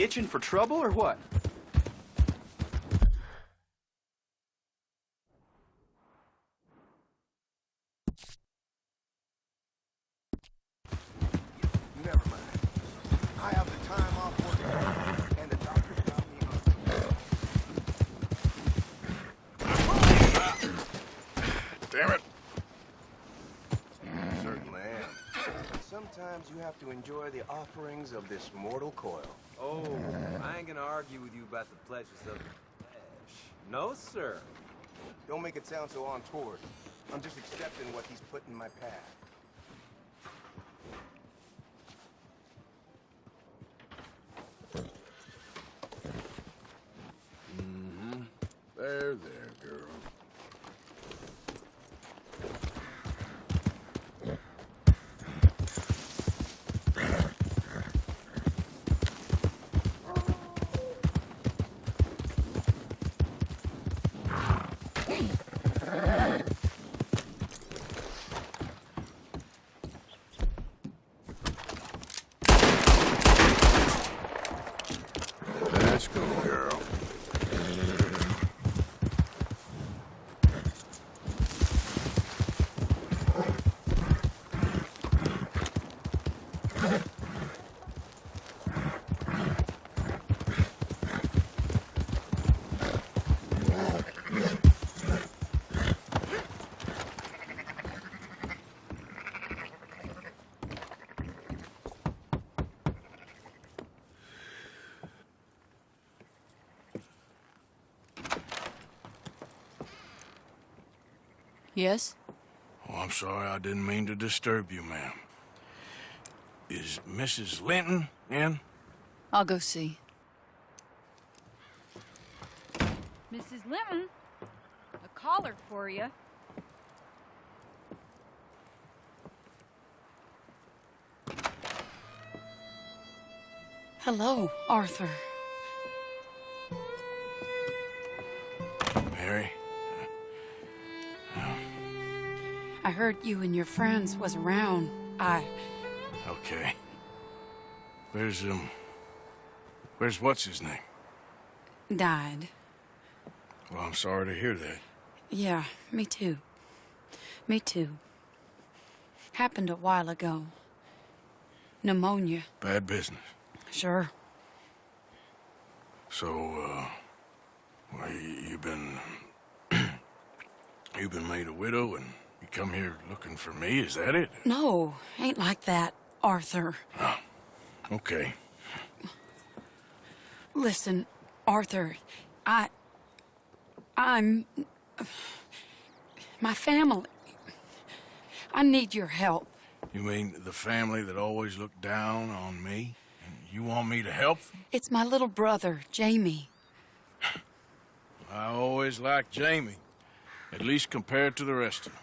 You itching for trouble or what? Never mind. I have the time off work, and the doctor's got me on. Damn it. Certainly am. But sometimes you have to enjoy the offerings of this mortal coil. Oh, I ain't gonna argue with you about the pleasures of the flesh. No, sir. Don't make it sound so untoward. I'm just accepting what he's put in my path. There, there, girl. Let's go, girl. Yes? Oh, I'm sorry. I didn't mean to disturb you, ma'am. Is Mrs. Linton in? I'll go see. Mrs. Linton, a caller for you. Hello, Arthur. I heard you and your friends was around. I... Okay. Where's, um... Where's what's his name? died. Well, I'm sorry to hear that. Yeah, me too. Me too. Happened a while ago. Pneumonia. Bad business. Sure. So, uh... Well, you, you've been... you've been made a widow and come here looking for me, is that it? No, ain't like that, Arthur. Oh, okay. Listen, Arthur, I. I'm. My family. I need your help. You mean the family that always looked down on me? And you want me to help them? It's my little brother, Jamie. I always liked Jamie. At least compared to the rest of them.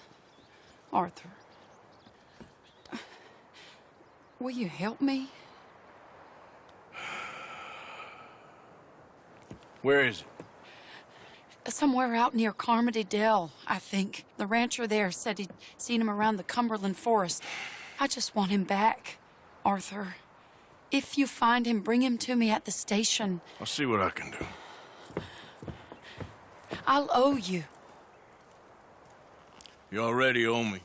Arthur. Will you help me? Where is it? Somewhere out near Carmody Dell, I think. The rancher there said he'd seen him around the Cumberland Forest. I just want him back, Arthur. If you find him, bring him to me at the station. I'll see what I can do. I'll owe you. You already owe me.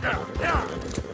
Yeah, yeah.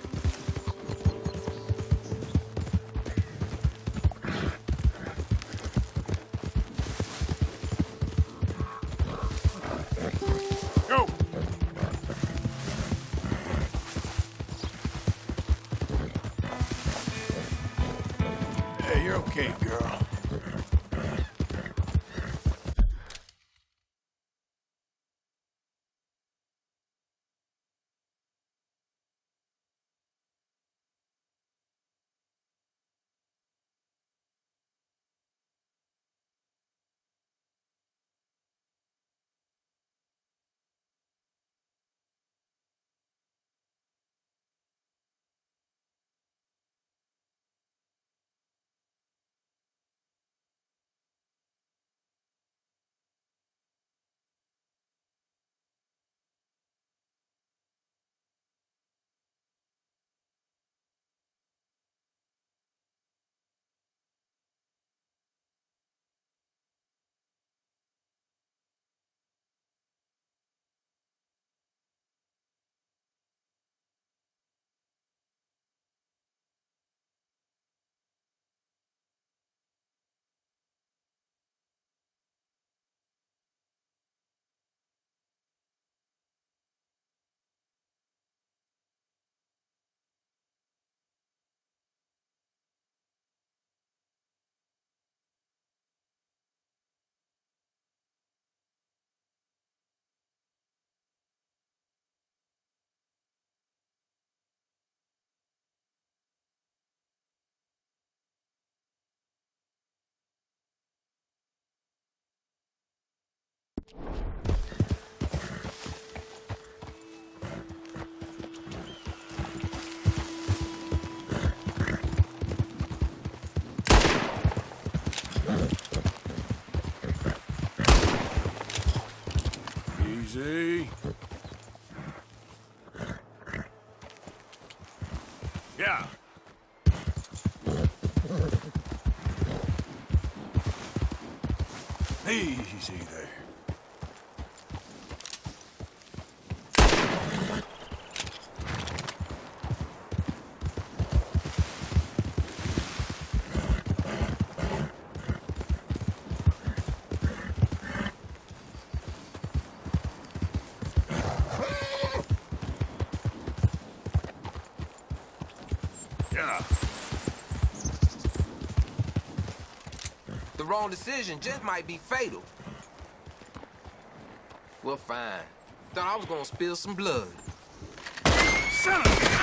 Wrong decision just might be fatal. Well, fine. Thought I was gonna spill some blood. Son of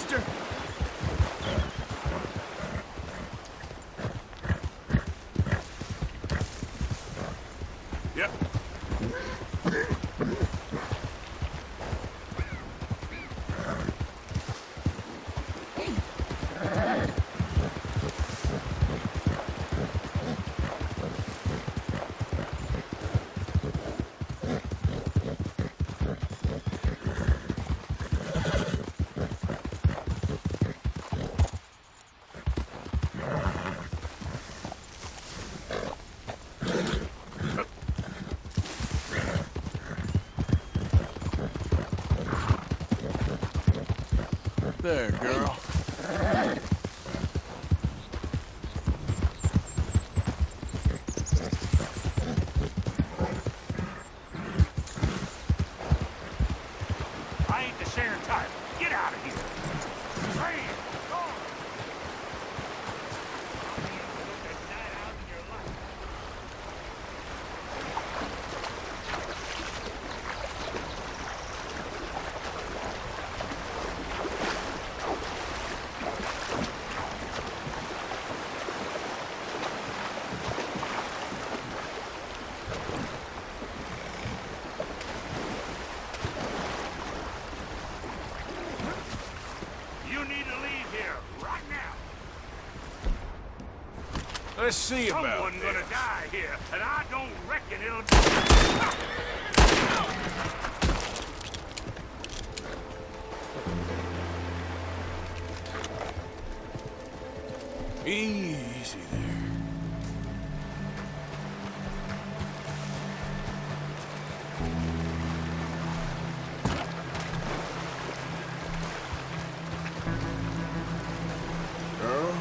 mister. Yep. There, girl. I ain't the Sharon type. Get out of here. Train, go. You need to leave here right now. See about Someone gonna die here, and I don't reckon it'll. Be easy there. Girl,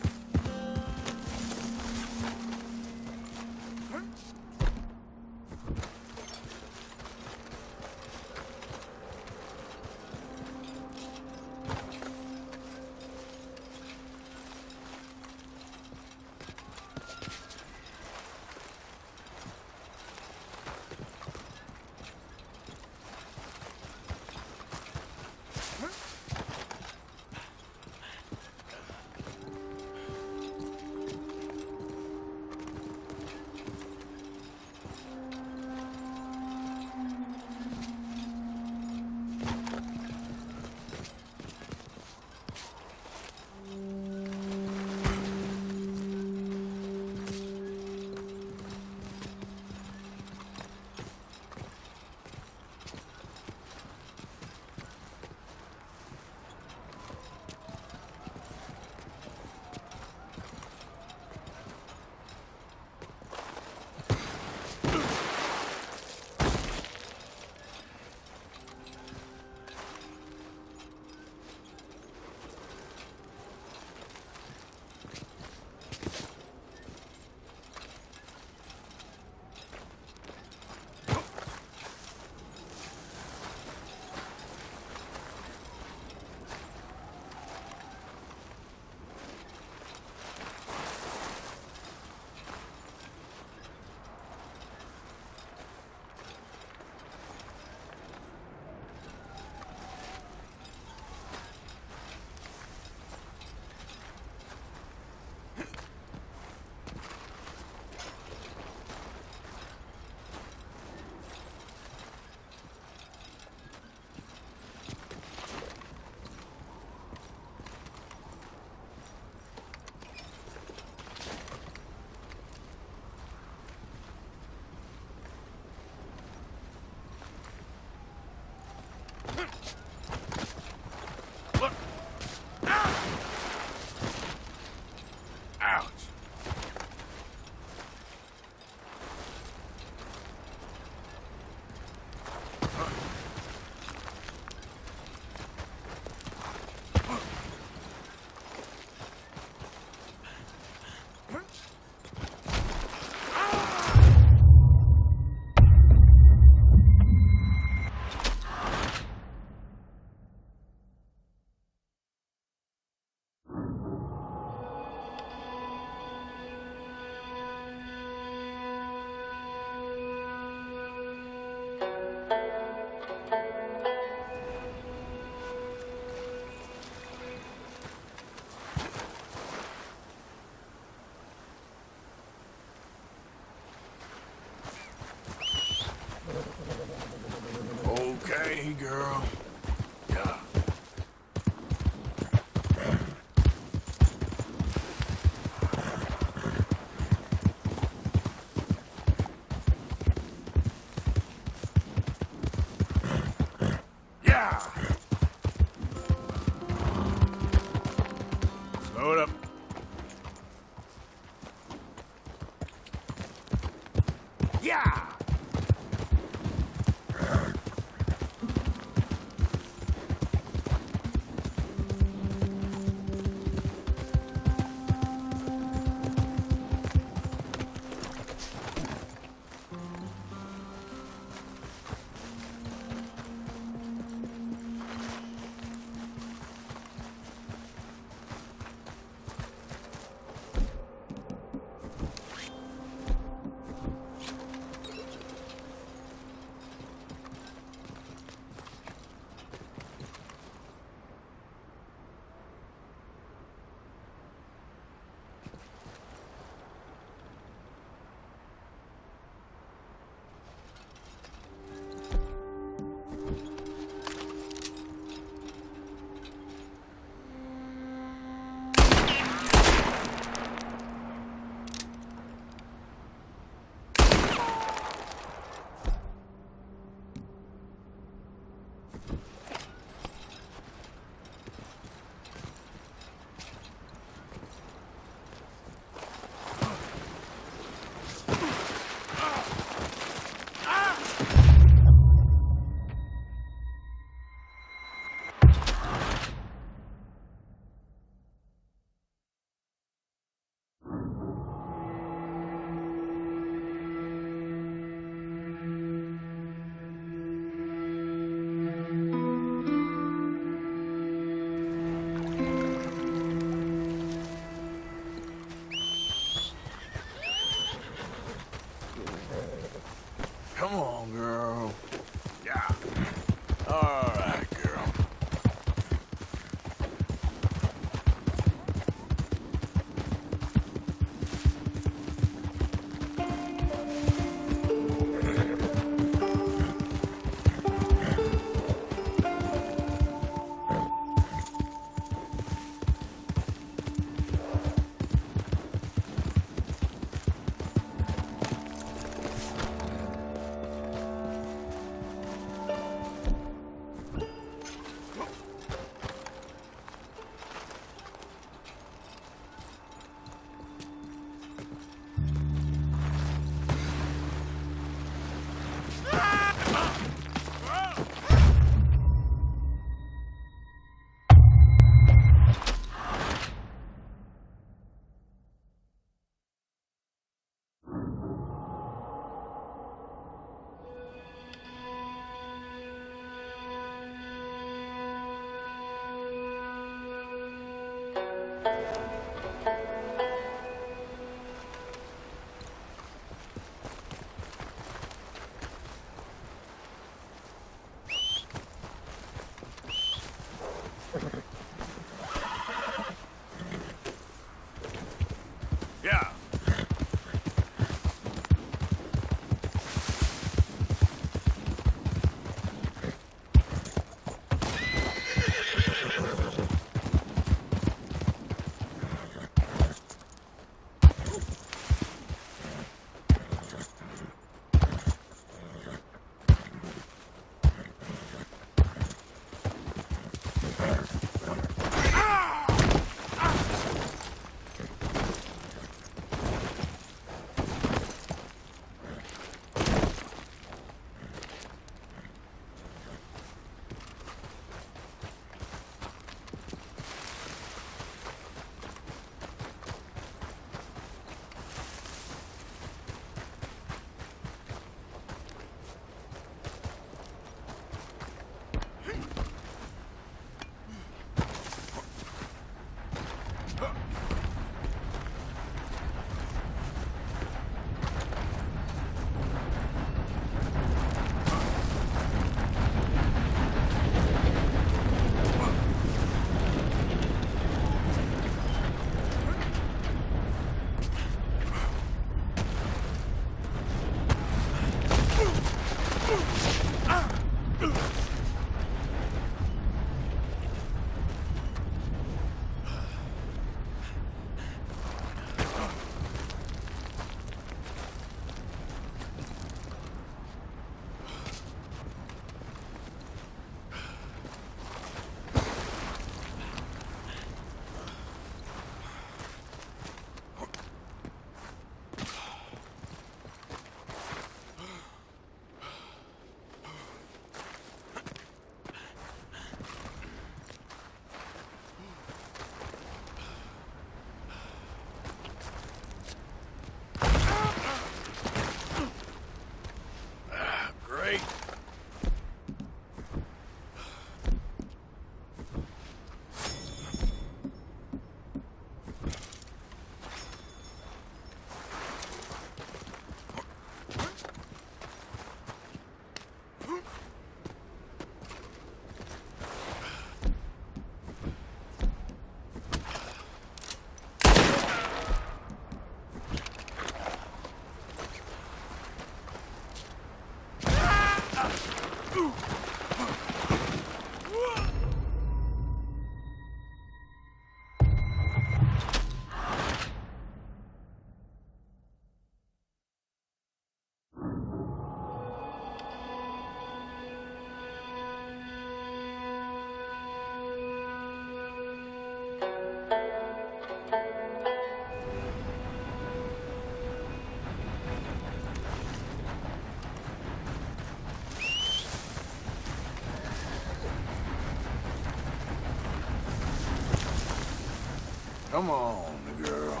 Come on, girl.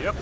Yep.